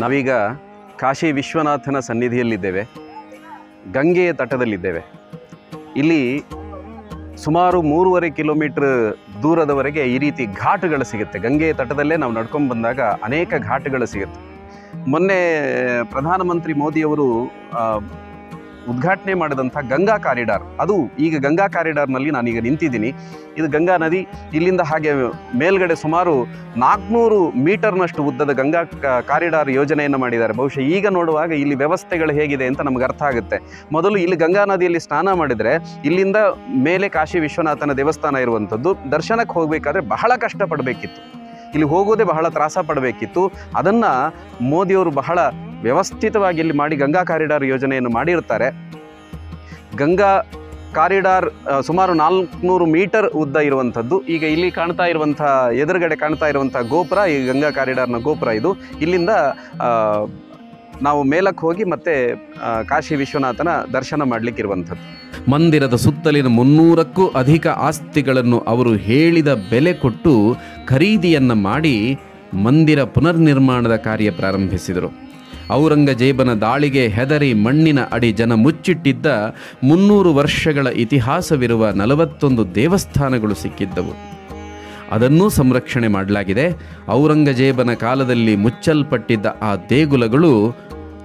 ನಾವೀಗ ಕಾಶಿ ವಿಶ್ವನಾಥನ ಸನ್ನಿಧಿಯಲ್ಲಿದ್ದೇವೆ. ಗಂಗೆಯ ತಟದಲ್ಲಿದ್ದೇವೆ. ಇಲ್ಲಿ ಸುಮಾರು ಮೂರುವರೆ ಕಿಲೋಮೀಟ್ರ್ ದೂರದವರೆಗೆ ಈ ರೀತಿ ಘಾಟುಗಳು ಸಿಗುತ್ತೆ. ಗಂಗೆಯ ತಟದಲ್ಲೇ ನಾವು ನಡ್ಕೊಂಡು ಬಂದಾಗ ಅನೇಕ ಘಾಟುಗಳು ಸಿಗುತ್ತೆ. ಮೊನ್ನೆ ಪ್ರಧಾನಮಂತ್ರಿ ಮೋದಿಯವರು ಉದ್ಘಾಟನೆ ಮಾಡಿದಂಥ ಗಂಗಾ ಕಾರಿಡಾರ್. ಅದು ಈಗ ಗಂಗಾ ಕಾರಿಡಾರ್ನಲ್ಲಿ ನಾನೀಗ ನಿಂತಿದ್ದೀನಿ. ಇದು ಗಂಗಾ ನದಿ, ಇಲ್ಲಿಂದ ಹಾಗೆ ಮೇಲ್ಗಡೆ ಸುಮಾರು ನಾಲ್ಕುನೂರು ಮೀಟರ್ನಷ್ಟು ಉದ್ದದ ಗಂಗಾ ಕಾರಿಡಾರ್ ಯೋಜನೆಯನ್ನು ಮಾಡಿದ್ದಾರೆ. ಬಹುಶಃ ಈಗ ನೋಡುವಾಗ ಇಲ್ಲಿ ವ್ಯವಸ್ಥೆಗಳು ಹೇಗಿದೆ ಅಂತ ನಮ್ಗೆ ಅರ್ಥ ಆಗುತ್ತೆ. ಮೊದಲು ಇಲ್ಲಿ ಗಂಗಾ ನದಿಯಲ್ಲಿ ಸ್ನಾನ ಮಾಡಿದರೆ ಇಲ್ಲಿಂದ ಮೇಲೆ ಕಾಶಿ ವಿಶ್ವನಾಥನ ದೇವಸ್ಥಾನ ಇರುವಂಥದ್ದು ದರ್ಶನಕ್ಕೆ ಹೋಗಬೇಕಾದ್ರೆ ಬಹಳ ಕಷ್ಟಪಡಬೇಕಿತ್ತು. ಇಲ್ಲಿ ಹೋಗೋದೇ ಬಹಳ ತ್ರಾಸ ಪಡಬೇಕಿತ್ತು. ಅದನ್ನು ಮೋದಿಯವರು ಬಹಳ ವ್ಯವಸ್ಥಿತವಾಗಿ ಇಲ್ಲಿ ಮಾಡಿ ಗಂಗಾ ಕಾರಿಡಾರ್ ಯೋಜನೆಯನ್ನು ಮಾಡಿರ್ತಾರೆ. ಗಂಗಾ ಕಾರಿಡಾರ್ ಸುಮಾರು ನಾಲ್ಕುನೂರು ಮೀಟರ್ ಉದ್ದ ಇರುವಂಥದ್ದು. ಈಗ ಇಲ್ಲಿ ಕಾಣ್ತಾ ಇರುವಂಥ, ಎದುರುಗಡೆ ಕಾಣ್ತಾ ಇರುವಂಥ ಗೋಪುರ, ಈ ಗಂಗಾ ಕಾರಿಡಾರ್ನ ಗೋಪುರ ಇದು. ಇಲ್ಲಿಂದ ನಾವು ಮೇಲಕ್ಕೆ ಹೋಗಿ ಮತ್ತೆ ಕಾಶಿ ವಿಶ್ವನಾಥನ ದರ್ಶನ ಮಾಡಲಿಕ್ಕಿರುವಂಥದ್ದು. ಮಂದಿರದ ಸುತ್ತಲಿನ ಮುನ್ನೂರಕ್ಕೂ ಅಧಿಕ ಆಸ್ತಿಗಳನ್ನು ಅವರು ಹೇಳಿದ ಬೆಲೆ ಕೊಟ್ಟು ಖರೀದಿಯನ್ನು ಮಾಡಿ ಮಂದಿರ ಪುನರ್ನಿರ್ಮಾಣದ ಕಾರ್ಯ ಪ್ರಾರಂಭಿಸಿದರು. ಔರಂಗಜೇಬನ ದಾಳಿಗೆ ಹೆದರಿ ಮಣ್ಣಿನ ಅಡಿ ಜನ ಮುಚ್ಚಿಟ್ಟಿದ್ದ ಮುನ್ನೂರು ವರ್ಷಗಳ ಇತಿಹಾಸವಿರುವ ನಲವತ್ತೊಂದು ದೇವಸ್ಥಾನಗಳು ಸಿಕ್ಕಿದ್ದವು. ಅದನ್ನೂ ಸಂರಕ್ಷಣೆ ಮಾಡಲಾಗಿದೆ. ಔರಂಗಜೇಬನ ಕಾಲದಲ್ಲಿ ಮುಚ್ಚಲ್ಪಟ್ಟಿದ್ದ ಆ ದೇಗುಲಗಳು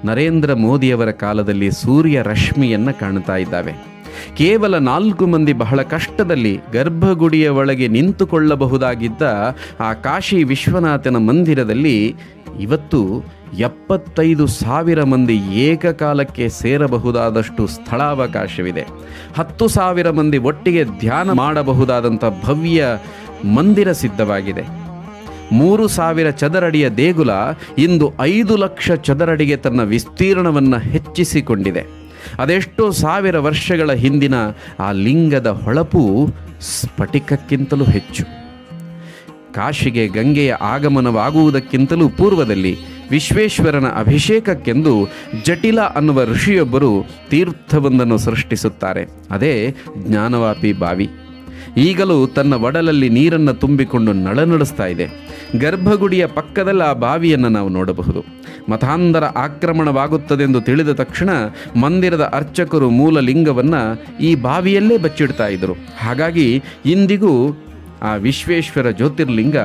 ನರೇಂದ್ರ ಮೋದಿಯವರ ಕಾಲದಲ್ಲಿ ಸೂರ್ಯ ರಶ್ಮಿಯನ್ನು ಕಾಣ್ತಾ ಇದ್ದಾವೆ. ಕೇವಲ ನಾಲ್ಕು ಮಂದಿ ಬಹಳ ಕಷ್ಟದಲ್ಲಿ ಗರ್ಭಗುಡಿಯ ಒಳಗೆ ನಿಂತುಕೊಳ್ಳಬಹುದಾಗಿದ್ದ ಆ ಕಾಶಿ ವಿಶ್ವನಾಥನ ಮಂದಿರದಲ್ಲಿ ಇವತ್ತು ಎಪ್ಪತ್ತೈದು ಸಾವಿರ ಮಂದಿ ಏಕಕಾಲಕ್ಕೆ ಸೇರಬಹುದಾದಷ್ಟು ಸ್ಥಳಾವಕಾಶವಿದೆ. ಹತ್ತು ಸಾವಿರ ಮಂದಿ ಒಟ್ಟಿಗೆ ಧ್ಯಾನ ಮಾಡಬಹುದಾದಂಥ ಭವ್ಯ ಮಂದಿರ ಸಿದ್ಧವಾಗಿದೆ. ಮೂರು ಸಾವಿರ ಚದರಡಿಯ ದೇಗುಲ ಇಂದು ಐದು ಲಕ್ಷ ಚದರಡಿಗೆ ತನ್ನ ವಿಸ್ತೀರ್ಣವನ್ನು ಹೆಚ್ಚಿಸಿಕೊಂಡಿದೆ. ಅದೆಷ್ಟೋ ಸಾವಿರ ವರ್ಷಗಳ ಹಿಂದಿನ ಆ ಲಿಂಗದ ಹೊಳಪು ಸ್ಫಟಿಕಕ್ಕಿಂತಲೂ ಹೆಚ್ಚು. ಕಾಶಿಗೆ ಗಂಗೆಯ ಆಗಮನವಾಗುವುದಕ್ಕಿಂತಲೂ ಪೂರ್ವದಲ್ಲಿ ವಿಶ್ವೇಶ್ವರನ ಅಭಿಷೇಕಕ್ಕೆಂದು ಜಟಿಲ ಅನ್ನುವ ಋಷಿಯೊಬ್ಬರು ತೀರ್ಥವೊಂದನ್ನು ಸೃಷ್ಟಿಸುತ್ತಾರೆ. ಅದೇ ಜ್ಞಾನವಾಪಿ ಬಾವಿ. ಈಗಲೂ ತನ್ನ ಒಡಲಲ್ಲಿ ನೀರನ್ನು ತುಂಬಿಕೊಂಡು ನಳನಡಿಸ್ತಾ ಇದೆ. ಗರ್ಭಗುಡಿಯ ಪಕ್ಕದಲ್ಲಿ ಆ ಬಾವಿಯನ್ನು ನಾವು ನೋಡಬಹುದು. ಮತಾಂಧರ ಆಕ್ರಮಣವಾಗುತ್ತದೆಂದು ತಿಳಿದ ತಕ್ಷಣ ಮಂದಿರದ ಅರ್ಚಕರು ಮೂಲ ಲಿಂಗವನ್ನು ಈ ಬಾವಿಯಲ್ಲೇ ಬಚ್ಚಿಡ್ತಾ ಇದ್ದರು. ಹಾಗಾಗಿ ಇಂದಿಗೂ ಆ ವಿಶ್ವೇಶ್ವರ ಜ್ಯೋತಿರ್ಲಿಂಗ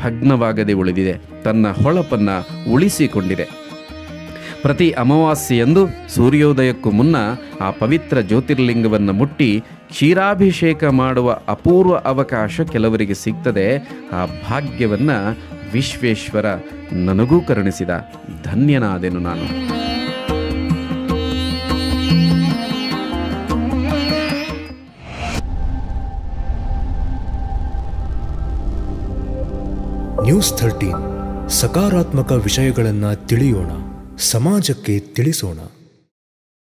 ಭಗ್ನವಾಗದೆ ಉಳಿದಿದೆ. ತನ್ನ ಹೊಳಪನ್ನು ಉಳಿಸಿಕೊಂಡಿದೆ. ಪ್ರತಿ ಅಮಾವಾಸ್ಯೆಯಂದು ಸೂರ್ಯೋದಯಕ್ಕೂ ಮುನ್ನ ಆ ಪವಿತ್ರ ಜ್ಯೋತಿರ್ಲಿಂಗವನ್ನು ಮುಟ್ಟಿ ಕ್ಷೀರಾಭಿಷೇಕ ಮಾಡುವ ಅಪೂರ್ವ ಅವಕಾಶ ಕೆಲವರಿಗೆ ಸಿಗ್ತದೆ. ಆ ಭಾಗ್ಯವನ್ನು ವಿಶ್ವೇಶ್ವರ ನನಗೂ ಕರುಣಿಸಿದ. ಧನ್ಯನಾದೆನು ನಾನು. News thirteen. ಸಕಾರಾತ್ಮಕ ವಿಷಯಗಳನ್ನು ತಿಳಿಯೋಣ. ಸಮಾಜಕ್ಕೆ ತಿಳಿಸೋಣ.